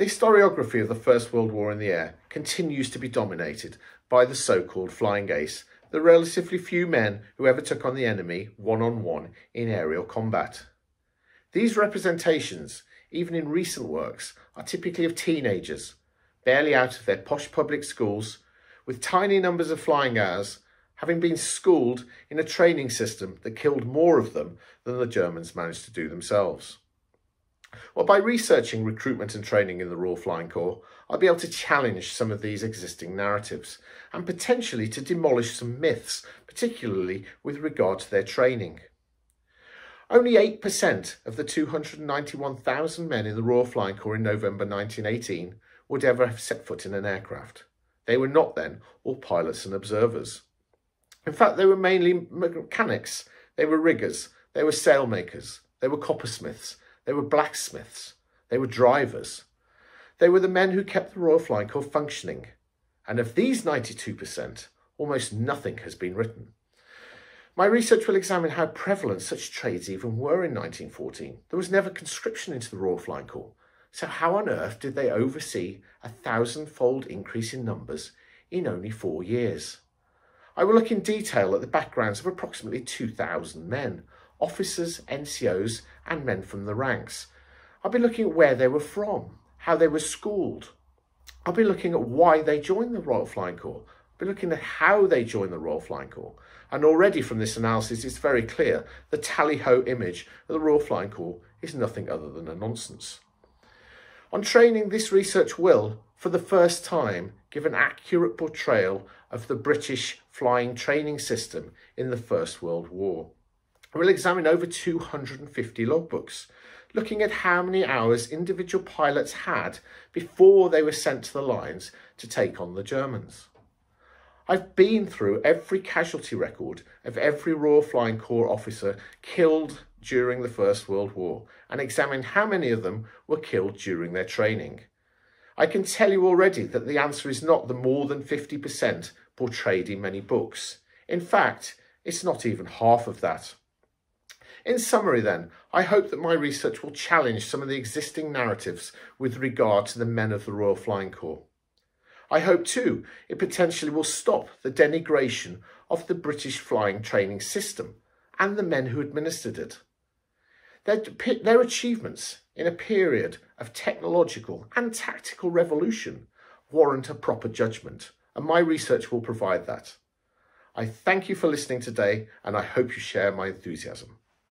The historiography of the First World War in the air continues to be dominated by the so-called flying ace, the relatively few men who ever took on the enemy one-on-one -on -one in aerial combat. These representations, even in recent works, are typically of teenagers, barely out of their posh public schools, with tiny numbers of flying hours, having been schooled in a training system that killed more of them than the Germans managed to do themselves. Well, by researching recruitment and training in the Royal Flying Corps, I'll be able to challenge some of these existing narratives and potentially to demolish some myths, particularly with regard to their training. Only 8% of the 291,000 men in the Royal Flying Corps in November 1918 would ever have set foot in an aircraft. They were not then all pilots and observers. In fact, they were mainly mechanics, they were riggers, they were sailmakers, they were coppersmiths, they were blacksmiths. They were drivers. They were the men who kept the Royal Flying Corps functioning. And of these 92%, almost nothing has been written. My research will examine how prevalent such trades even were in 1914. There was never conscription into the Royal Flying Corps. So how on earth did they oversee a thousand-fold increase in numbers in only four years? I will look in detail at the backgrounds of approximately 2,000 men, officers, NCOs and men from the ranks. I'll be looking at where they were from, how they were schooled. I'll be looking at why they joined the Royal Flying Corps. I'll be looking at how they joined the Royal Flying Corps. And already from this analysis, it's very clear the tally-ho image of the Royal Flying Corps is nothing other than a nonsense. On training, this research will, for the first time, give an accurate portrayal of the British flying training system in the First World War. We'll examine over 250 logbooks, looking at how many hours individual pilots had before they were sent to the lines to take on the Germans. I've been through every casualty record of every Royal Flying Corps officer killed during the First World War and examined how many of them were killed during their training. I can tell you already that the answer is not the more than 50% portrayed in many books. In fact, it's not even half of that. In summary then, I hope that my research will challenge some of the existing narratives with regard to the men of the Royal Flying Corps. I hope too it potentially will stop the denigration of the British flying training system and the men who administered it. Their, their achievements in a period of technological and tactical revolution warrant a proper judgment, and my research will provide that. I thank you for listening today, and I hope you share my enthusiasm.